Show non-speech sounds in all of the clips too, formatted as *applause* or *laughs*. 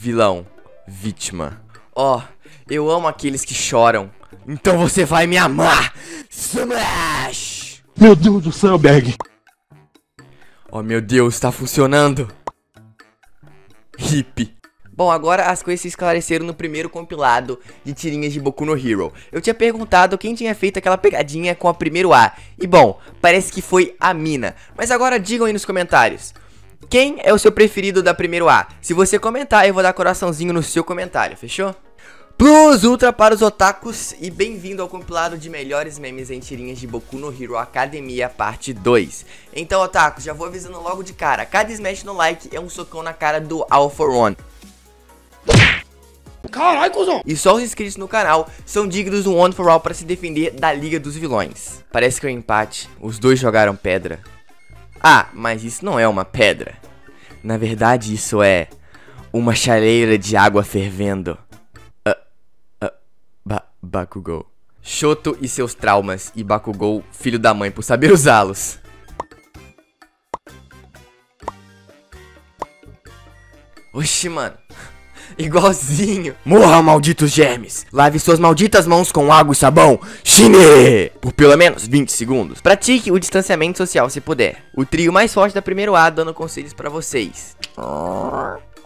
Vilão. Vítima. Ó, oh, eu amo aqueles que choram. Então você vai me amar! Smash! Meu Deus do céu, Berg! Oh meu Deus, tá funcionando! Hip. Bom, agora as coisas se esclareceram no primeiro compilado de tirinhas de Boku no Hero. Eu tinha perguntado quem tinha feito aquela pegadinha com a primeiro A. E bom, parece que foi a Mina. Mas agora digam aí nos comentários. Quem é o seu preferido da primeiro A? Se você comentar, eu vou dar coraçãozinho no seu comentário, fechou? Plus Ultra para os otakus e bem-vindo ao compilado de melhores memes em tirinhas de Boku no Hero Academia parte 2. Então, otakus, já vou avisando logo de cara, cada smash no like é um socão na cara do All for One. Caralho, cuzão! E só os inscritos no canal são dignos do One for All para se defender da Liga dos Vilões. Parece que é um empate, os dois jogaram pedra. Ah, mas isso não é uma pedra. Na verdade, isso é uma chaleira de água fervendo. Bakugou. Shoto e seus traumas e Bakugou, filho da mãe, por saber usá-los. Oxi, mano. Igualzinho. Morra, malditos germes. Lave suas malditas mãos com água e sabão. Shine! Por pelo menos 20 segundos. Pratique o distanciamento social se puder. O trio mais forte da primeiro A dando conselhos para vocês.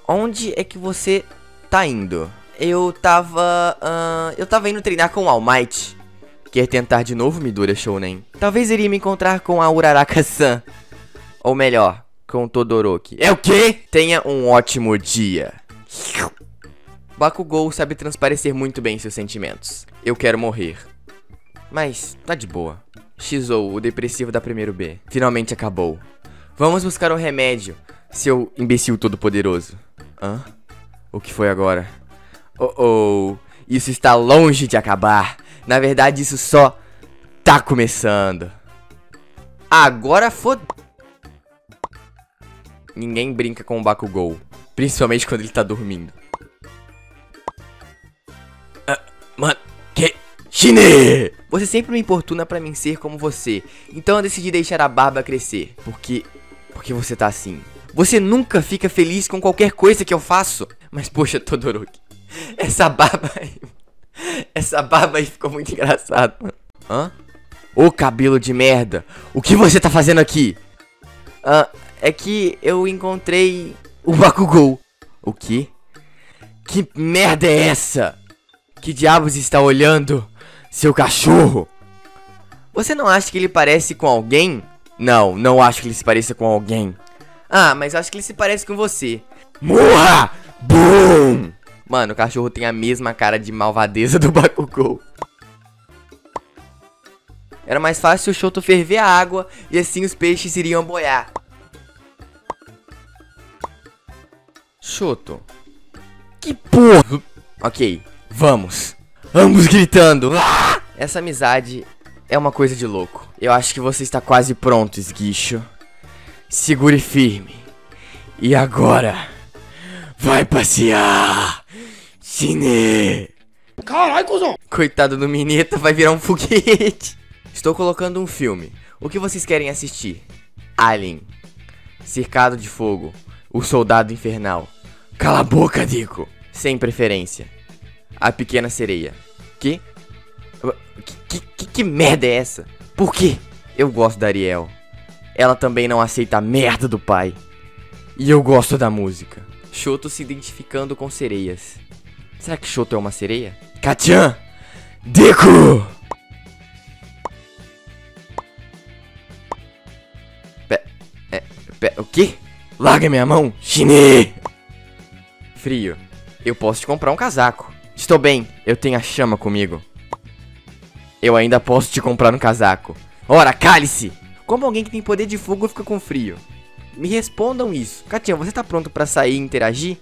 Onde é que você tá indo? eu tava. Uh, eu tava indo treinar com o All Might. Quer tentar de novo, Midoriya Shounen? Talvez iria me encontrar com a Uraraka-san. Ou melhor, com Todoroki. É o quê? Tenha um ótimo dia. Bakugou sabe transparecer muito bem seus sentimentos. Eu quero morrer. Mas, tá de boa. Shizou, o depressivo da primeiro B. Finalmente acabou. Vamos buscar um remédio, seu imbecil todo poderoso. Hã? O que foi agora? Oh oh, isso está longe de acabar. Na verdade, isso só tá começando. Agora fod... Ninguém brinca com o Bakugou. Principalmente quando ele tá dormindo. Mano, que... Shine! Você sempre me importuna pra mim ser como você. Então eu decidi deixar a barba crescer. Porque... Porque você tá assim. Você nunca fica feliz com qualquer coisa que eu faço. Mas poxa, Todoroki. Essa barba aí. Essa barba aí ficou muito engraçada, mano. Hã? Ô cabelo de merda. O que você tá fazendo aqui? Ah, é que eu encontrei o Bakugou. O que? Que merda é essa? Que diabos está olhando? Seu cachorro? Você não acha que ele parece com alguém? Não, não acho que ele se pareça com alguém. Ah, mas acho que ele se parece com você. Morra! Boom! Mano, o cachorro tem a mesma cara de malvadeza do Bakugou. Era mais fácil o Shoto ferver a água e assim os peixes iriam boiar. Shoto. Que porra. Ok, vamos. Ambos gritando. Ah! Essa amizade é uma coisa de louco. Eu acho que você está quase pronto, esguicho. Segure firme. E agora? Vai passear! Cine! Caralho, cuzão! Coitado do Mineta, vai virar um foguete. Estou colocando um filme. O que vocês querem assistir? Alien. Cercado de Fogo. O Soldado Infernal. Cala a boca, Dico. Sem preferência. A Pequena Sereia. Que? Que, que, que merda é essa? Por quê? Eu gosto da Ariel. Ela também não aceita a merda do pai. E eu gosto da música. Shoto se identificando com sereias. Será que Shoto é uma sereia? Kachan! Deku! Pe... É... Pe... O quê? Larga minha mão! Shine! Frio. Eu posso te comprar um casaco. Estou bem, eu tenho a chama comigo. Eu ainda posso te comprar um casaco. Ora, cale-se! Como alguém que tem poder de fogo fica com frio? Me respondam isso. Katia, você tá pronto para sair e interagir?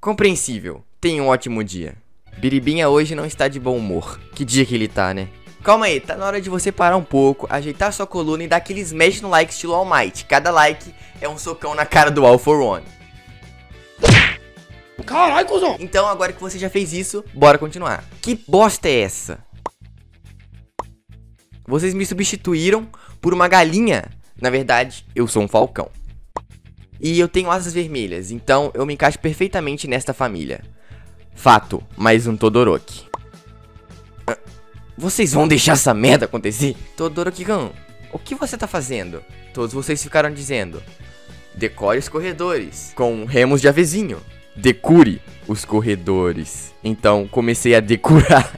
Compreensível. Tenha um ótimo dia. Biribinha hoje não está de bom humor. Que dia que ele tá, né? Calma aí, tá na hora de você parar um pouco, ajeitar sua coluna e dar aquele smash no like estilo All Might. Cada like é um socão na cara do All for One. Caralho, cuzão! Então, agora que você já fez isso, bora continuar. Que bosta é essa? Vocês me substituíram por uma galinha. Na verdade, eu sou um falcão. E eu tenho asas vermelhas, então eu me encaixo perfeitamente nesta família. Fato, mais um Todoroki. Ah, Vocês vão deixar essa merda acontecer? Todoroki-kan, o que você tá fazendo? Todos vocês ficaram dizendo. Decore os corredores com remos de avezinho. Decure os corredores. Então comecei a decorar.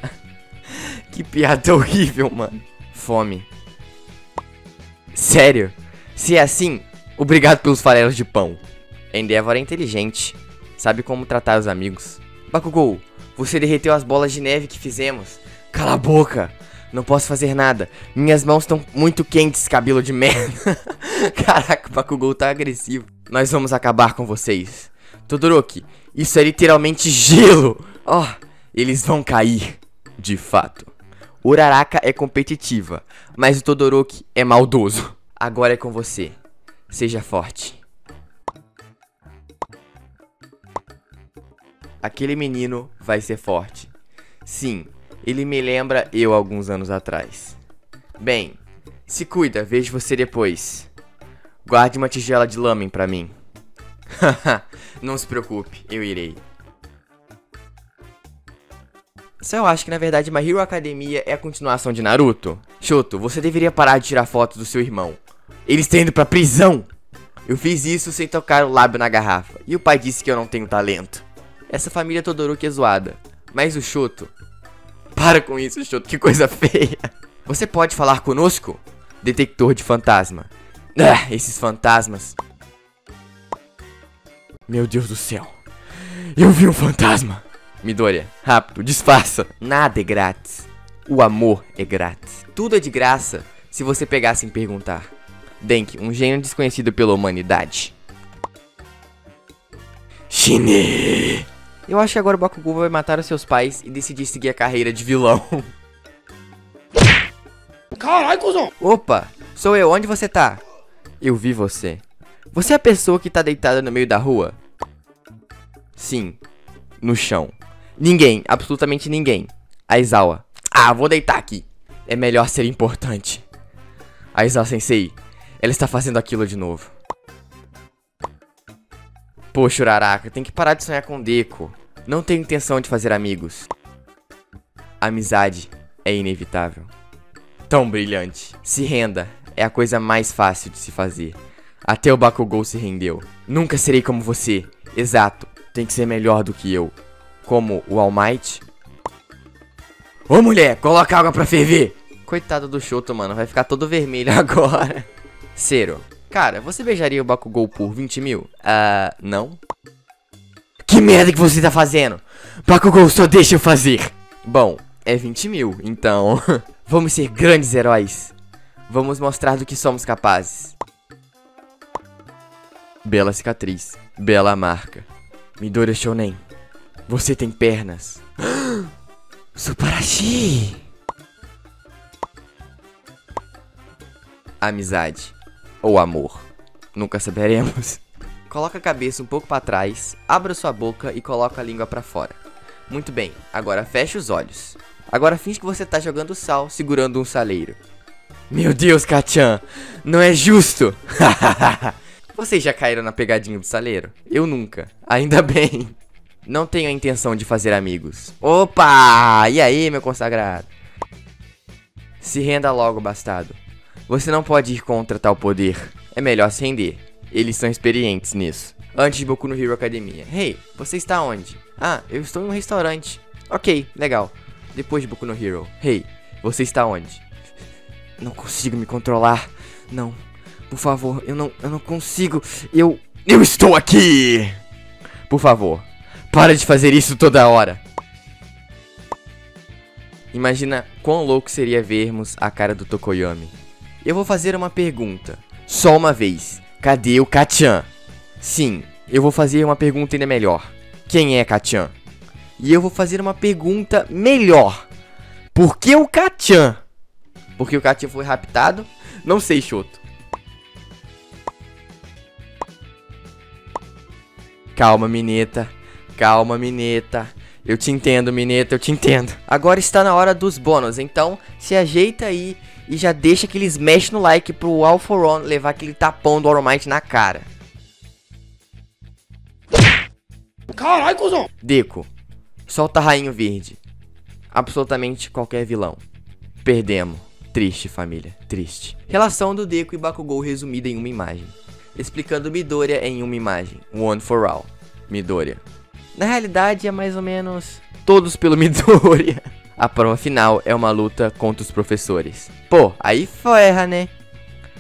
*laughs* que piada horrível, mano. Fome. Sério? Se é assim, obrigado pelos farelos de pão. Endeavor é inteligente. Sabe como tratar os amigos. Bakugou, você derreteu as bolas de neve que fizemos. Cala a boca. Não posso fazer nada. Minhas mãos estão muito quentes, cabelo de merda. *laughs* Caraca, o Bakugou tá agressivo. Nós vamos acabar com vocês. Todoroki, isso é literalmente gelo. Ó, oh, eles vão cair. De fato. Uraraka é competitiva, mas o Todoroki é maldoso. Agora é com você. Seja forte. Aquele menino vai ser forte. Sim, ele me lembra eu alguns anos atrás. Bem, se cuida, vejo você depois. Guarde uma tigela de lamen pra mim. *laughs* Não se preocupe, eu irei. Só eu acho que na verdade My Hero Academia é a continuação de Naruto. Shoto, você deveria parar de tirar fotos do seu irmão. Ele está indo pra prisão. Eu fiz isso sem tocar o lábio na garrafa. E o pai disse que eu não tenho talento. Essa família Todoroki é zoada. Mas o Shoto... Para com isso, Shoto, que coisa *laughs* feia. Você pode falar conosco? Detector de fantasma. Ah, esses fantasmas. Meu Deus do céu. Eu vi um fantasma. Midoriya, rápido, disfarça. Nada é grátis. O amor é grátis. Tudo é de graça se você pegar sem perguntar. Denk, um gênio desconhecido pela humanidade. Shine! Eu acho que agora o Bakugou vai matar os seus pais e decidir seguir a carreira de vilão. Caralho, cuzão. Opa, sou eu, onde você tá? Eu vi você. Você é a pessoa que tá deitada no meio da rua? Sim, no chão. Ninguém, absolutamente ninguém. Aizawa. Ah, vou deitar aqui. É melhor ser importante. Aizawa Sensei, ela está fazendo aquilo de novo. Poxa, Uraraka, tem que parar de sonhar com Deco. Não tenho intenção de fazer amigos. Amizade é inevitável. Tão brilhante. Se renda, é a coisa mais fácil de se fazer. Até o Bakugou se rendeu. Nunca serei como você. Exato, tem que ser melhor do que eu. Como o All Might. Ô mulher, coloca água pra ferver! Coitado do Shoto, mano, vai ficar todo vermelho *laughs* agora. Cero, cara, você beijaria o Bakugou por 20 mil? Ah, uh, não? Que merda que você tá fazendo? Bakugou, só deixa eu fazer! Bom, é 20 mil, então... *laughs* Vamos ser grandes heróis. Vamos mostrar do que somos capazes. Bela cicatriz. Bela marca. Midori Shonen. Você tem pernas. *gasps* Suparashi! Amizade. Ou amor. Nunca saberemos. *laughs* Coloca a cabeça um pouco para trás, abra sua boca e coloca a língua para fora. Muito bem, agora feche os olhos. Agora finge que você tá jogando sal segurando um saleiro. Meu Deus, Kachan, não é justo! *laughs* Vocês já caíram na pegadinha do saleiro? Eu nunca. Ainda *laughs* bem. Não tenho a intenção de fazer amigos. Opa! E aí, meu consagrado? Se renda logo, bastado. Você não pode ir contra tal poder. É melhor se render. Eles são experientes nisso. Antes de Boku no Hero Academia. Hey, você está onde? Ah, eu estou em um restaurante. Ok, legal. Depois de Boku no Hero. Hey, você está onde? Não consigo me controlar. Não. Por favor, eu não, eu não consigo. Eu, eu estou aqui. Por favor, para de fazer isso toda hora. Imagina quão louco seria vermos a cara do Tokoyami. Eu vou fazer uma pergunta. Só uma vez. Cadê o Kachan? Sim, eu vou fazer uma pergunta ainda melhor. Quem é Kachan? E eu vou fazer uma pergunta melhor. Por que o Kachan? Porque o Kachan foi raptado? Não sei, Choto. Calma, Mineta. Calma, Mineta. Eu te entendo, Mineta, eu te entendo. Agora está na hora dos bônus, então se ajeita aí e já deixa aquele smash no like pro All For One levar aquele tapão do Might na cara. Caralho, cuzão. Deco, solta rainho verde. Absolutamente qualquer vilão. Perdemos. Triste, família. Triste. Relação do Deco e Bakugou resumida em uma imagem. Explicando Midoriya em uma imagem. One for all. Midoriya. Na realidade é mais ou menos todos pelo *laughs* Midoriya. A prova final é uma luta contra os professores. Pô, aí ferra, né?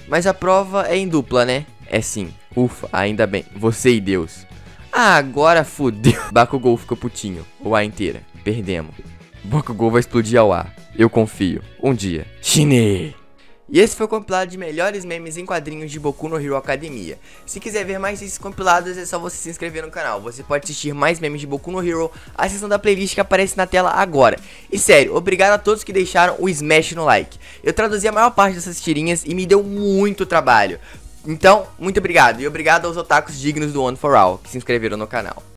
Mas a prova é em dupla, né? É sim. Ufa, ainda bem. Você e Deus. Ah, agora fudeu. *laughs* Bakugou fica putinho. O ar inteira. Perdemos. Bakugou vai explodir ao ar. Eu confio. Um dia. Shine! E esse foi o compilado de melhores memes em quadrinhos de Boku no Hero Academia. Se quiser ver mais desses compilados, é só você se inscrever no canal. Você pode assistir mais memes de Boku no Hero a playlist que aparece na tela agora. E sério, obrigado a todos que deixaram o smash no like. Eu traduzi a maior parte dessas tirinhas e me deu muito trabalho. Então, muito obrigado. E obrigado aos otakus dignos do One for All que se inscreveram no canal.